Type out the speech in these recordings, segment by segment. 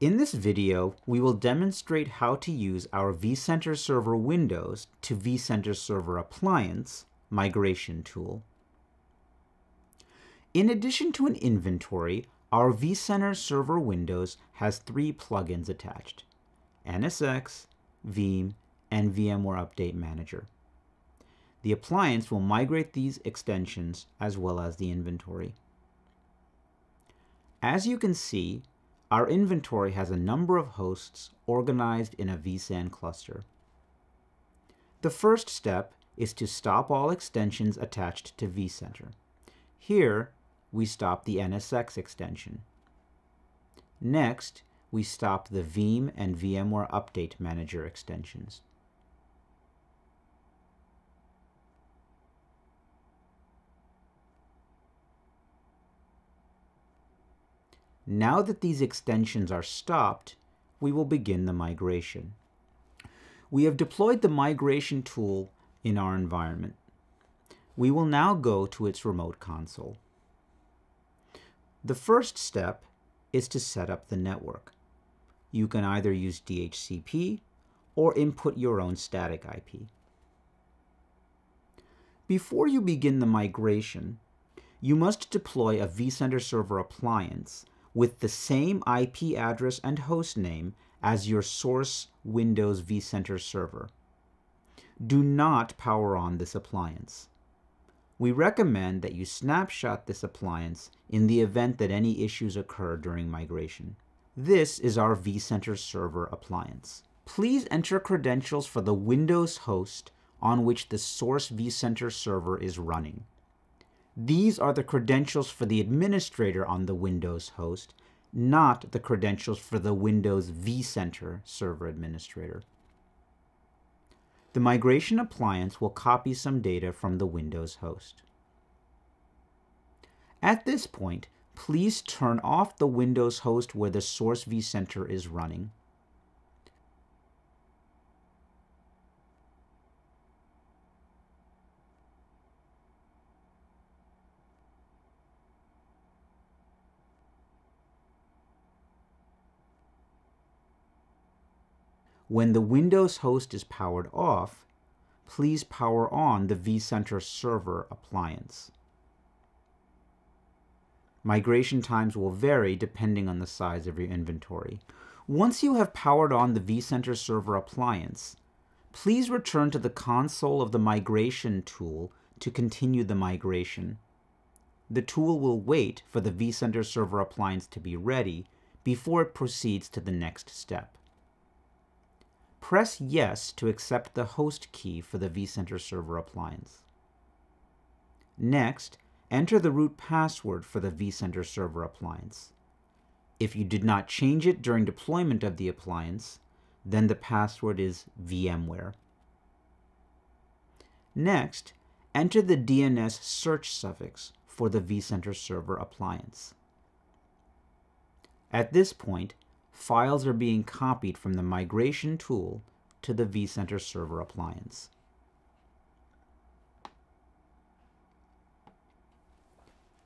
In this video, we will demonstrate how to use our vCenter Server Windows to vCenter Server Appliance migration tool. In addition to an inventory, our vCenter Server Windows has three plugins attached, NSX, Veeam, and VMware Update Manager. The appliance will migrate these extensions as well as the inventory. As you can see, our inventory has a number of hosts organized in a vSAN cluster. The first step is to stop all extensions attached to vCenter. Here, we stop the NSX extension. Next, we stop the Veeam and VMware Update Manager extensions. Now that these extensions are stopped, we will begin the migration. We have deployed the migration tool in our environment. We will now go to its remote console. The first step is to set up the network. You can either use DHCP or input your own static IP. Before you begin the migration, you must deploy a vCenter Server appliance with the same IP address and host name as your source Windows vCenter server. Do not power on this appliance. We recommend that you snapshot this appliance in the event that any issues occur during migration. This is our vCenter server appliance. Please enter credentials for the Windows host on which the source vCenter server is running. These are the credentials for the administrator on the Windows host, not the credentials for the Windows vCenter server administrator. The migration appliance will copy some data from the Windows host. At this point, please turn off the Windows host where the source vCenter is running. When the Windows host is powered off, please power on the vCenter server appliance. Migration times will vary depending on the size of your inventory. Once you have powered on the vCenter server appliance, please return to the console of the migration tool to continue the migration. The tool will wait for the vCenter server appliance to be ready before it proceeds to the next step. Press Yes to accept the host key for the vCenter server appliance. Next, enter the root password for the vCenter server appliance. If you did not change it during deployment of the appliance, then the password is VMware. Next, enter the DNS search suffix for the vCenter server appliance. At this point, files are being copied from the migration tool to the vCenter server appliance.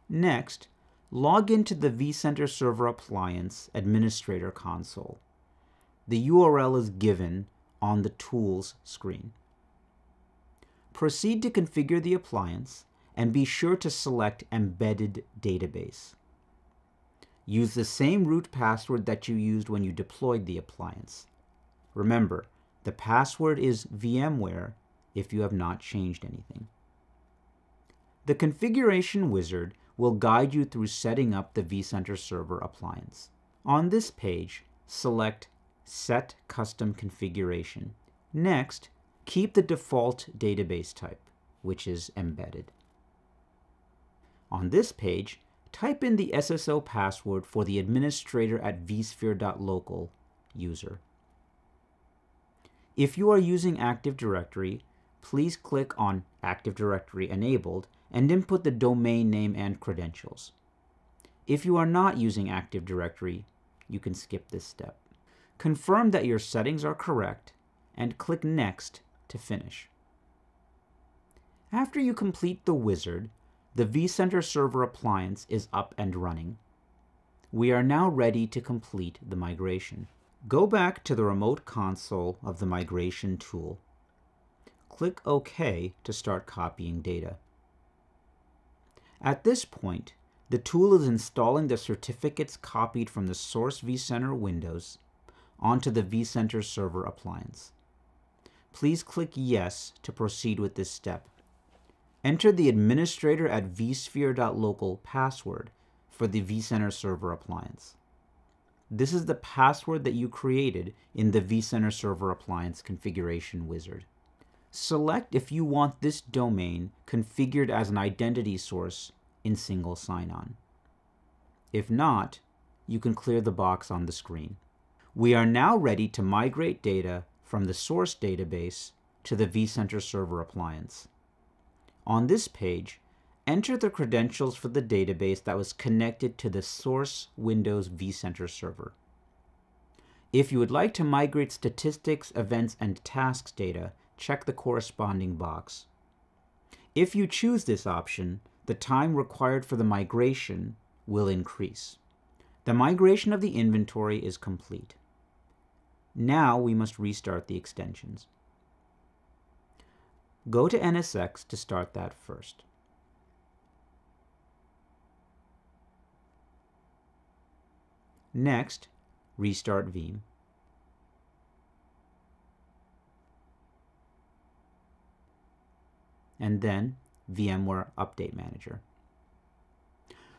Next, log into the vCenter server appliance administrator console. The URL is given on the Tools screen. Proceed to configure the appliance and be sure to select Embedded Database. Use the same root password that you used when you deployed the appliance. Remember, the password is VMware if you have not changed anything. The configuration wizard will guide you through setting up the vCenter server appliance. On this page, select Set Custom Configuration. Next, keep the default database type, which is embedded. On this page, type in the SSO password for the administrator at vsphere.local user. If you are using Active Directory, please click on Active Directory Enabled and input the domain name and credentials. If you are not using Active Directory, you can skip this step. Confirm that your settings are correct and click Next to finish. After you complete the wizard, the vCenter server appliance is up and running. We are now ready to complete the migration. Go back to the remote console of the migration tool. Click OK to start copying data. At this point, the tool is installing the certificates copied from the source vCenter windows onto the vCenter server appliance. Please click Yes to proceed with this step. Enter the administrator at vsphere.local password for the vCenter server appliance. This is the password that you created in the vCenter Server Appliance configuration wizard. Select if you want this domain configured as an identity source in single sign-on. If not, you can clear the box on the screen. We are now ready to migrate data from the source database to the vCenter Server Appliance. On this page, enter the credentials for the database that was connected to the source Windows vCenter server. If you would like to migrate statistics, events, and tasks data, check the corresponding box. If you choose this option, the time required for the migration will increase. The migration of the inventory is complete. Now we must restart the extensions. Go to NSX to start that first. Next, restart Veeam. And then VMware Update Manager.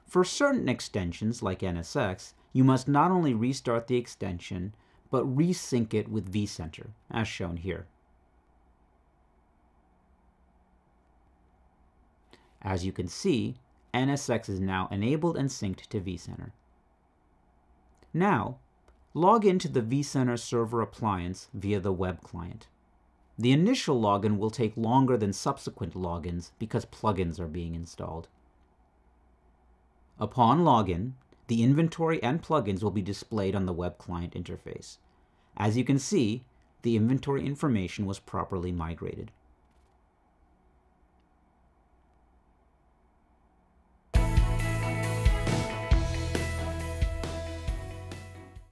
For certain extensions, like NSX, you must not only restart the extension, but resync it with vCenter, as shown here. As you can see, NSX is now enabled and synced to vCenter. Now, log into the vCenter server appliance via the web client. The initial login will take longer than subsequent logins because plugins are being installed. Upon login, the inventory and plugins will be displayed on the web client interface. As you can see, the inventory information was properly migrated.